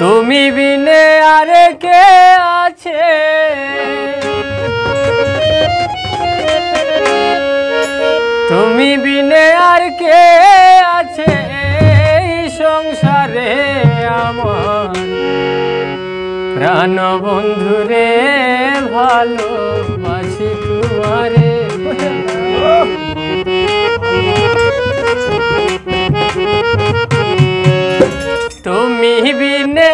তুমি বিনে আর কে আছে? তুমি বিনে আর কে আছে? এই সংসারে আমার প্রাণ বন্ধুরে ভালোবাসি তোমারে। তুমি বিনে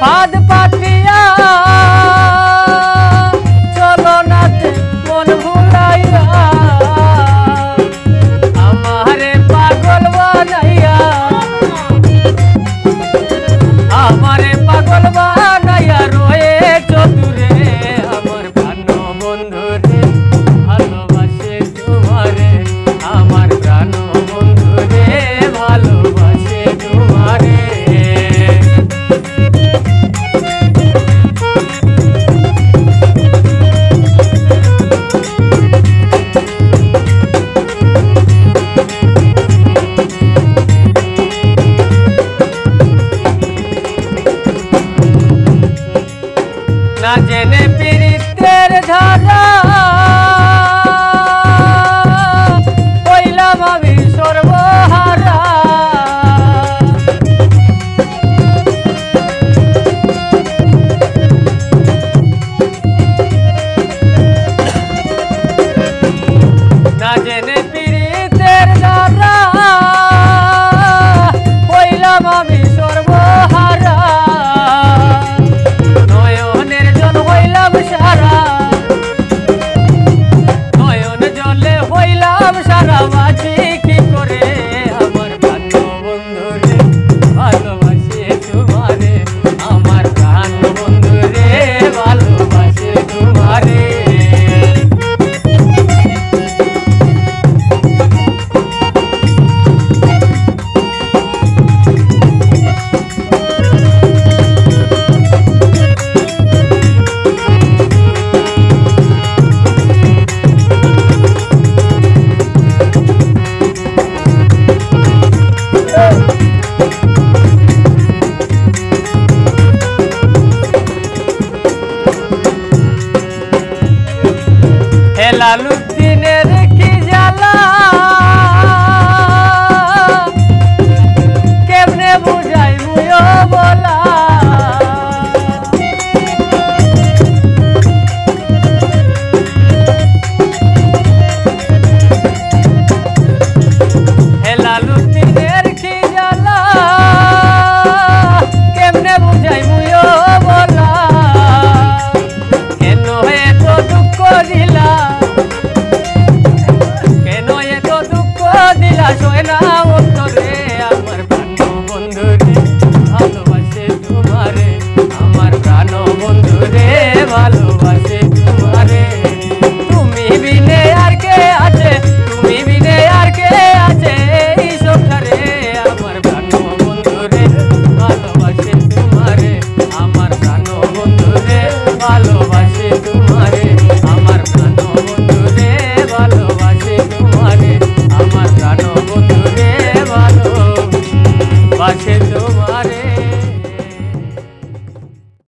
பாதுபா হেলালুদ্দিনের কি জ্বালা? yeah.